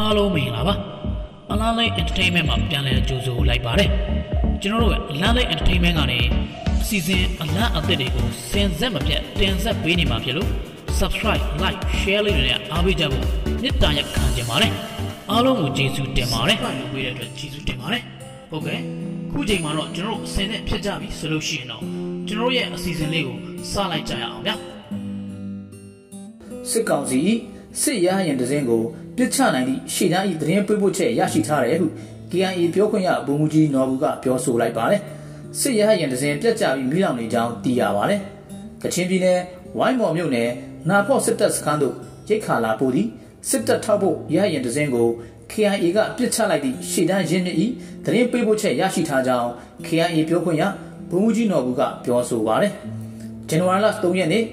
အားလုံးမင်္ဂလာပါအလားလိုက် entertainment မှာပြန်လည်ကြိုဆိုလိုက်ပါတယ်ကျွန်တော်တို့ရဲ့အလားလိုက် entertainment ကနေအစီအစဉ်အလားအသစ်တွေကိုစင်ဆက်မပြတ်တင်ဆက်ပေးနေမှာဖြစ်လို့ subscribe like share လေးတွေနဲ့အားပေးကြဖို့မေတ္တာရက်ခံချင်ပါတယ်အားလုံးကိုကျေးဇူးတင်ပါတယ်လုပ်ပေးတဲ့အတွက်ကျေးဇူးတင်ပါတယ်ဟုတ်ကဲ့ခုချိန်မှာတော့ကျွန်တော်တို့အစင်နဲ့ဖြစ်ကြပြီဆိုလို့ရှိရင်တော့ကျွန်တော်တို့ရဲ့အစီအစဉ်လေးကိုစလိုက်ကြရအောင်ဗျာစစ်ကောင်စီစစ်ရဟရင်တစင်းကို ပြစ်ချနိုင်သည့်ရှေ့တန်း၏သတင်းပေးပို့ချက်ရရှိထားတယ်ဟု KIA ပြောခွင့်ရဗိုလ်မှူးကြီးနော်ဘူးကပြောဆိုလိုက်ပါတယ်စစ်ရဟရင်တစင်းပြတ်ကျပြီးမိလောင်နေကြောင်းသိရပါတယ်ကချင်ပြည်နယ်ဝိုင်းမော်မြို့နယ်နာဖော့စစ်တပ်စခန်းသို့ရိတ်ခါလာပို့သည့်စစ်တပ်ထောက်ဖို့ရဟရင်တစင်းကို KIA ကပြစ်ချလိုက်သည့်ရှေ့တန်းရင်းမြစ်၏သတင်းပေးပို့ချက်ရရှိထားကြောင်း KIA ပြောခွင့်ရဗိုလ်မှူးကြီးနော်ဘူးကပြောဆိုပါတယ်ဇန်နဝါရီလ3ရက်နေ့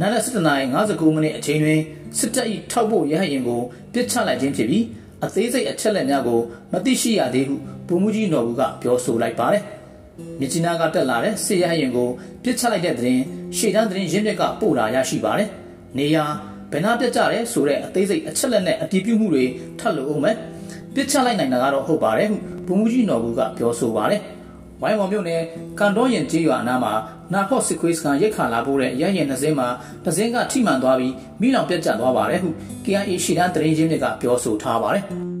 နန္ဒစစ်တနာရီ59မိနစ်အချိန်တွင်စစ်တပ်၏ထောက်ဖို့ရဟရင်ကိုပစ်ချလိုက်ခြင်းဖြစ်ပြီးအသေးစိတ်အချက်လက်များကိုမသိရှိရသေးဟုဗိုလ်မှူးကြီးနော်ဘူးကပြောဆိုလိုက်ပါတယ်။မြစ်ကြီးနားကတက်လာတဲ့စစ်ရဟရင်ကိုပစ်ချလိုက်တဲ့သတင်းရှေ့တန်းသတင်းရင်းမြစ်ကပို့လာရရှိပါတယ်။နေရာဘယ်နာပြတ်ကြတယ်ဆိုတဲ့အသေးစိတ်အချက်လက်နဲ့အတည်ပြုမှုတွေထပ်လို့အောင်မယ်။ပစ်ချလိုက်နိုင်တာကတော့ဟုတ်ပါတယ်ဟုဗိုလ်မှူးကြီးနော်ဘူးကပြောဆိုပါတယ်။ ဝိုင်းဝေါ်မြို့နယ်ကန်တော်ရင်ကျေးရွာအနားမှာနာဖော့စစ်ခွေးစကန်ရိတ်ခါလာပိုးတဲ့ရရင်နှစင်းမှာတစင်းကထိမှန်သွားပြီးမိလောင်ပြတ်ကျသွားပါတယ်ဟု KIA ရှီတန်းတရင်ချင်းတွေကပြောဆိုထားပါတယ်။